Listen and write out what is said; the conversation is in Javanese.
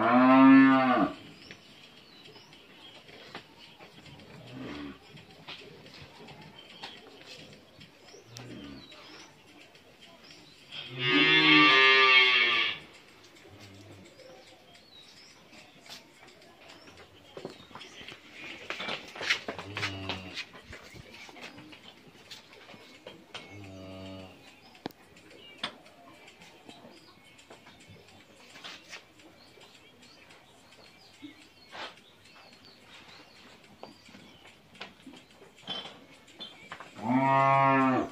Yeah. Ah.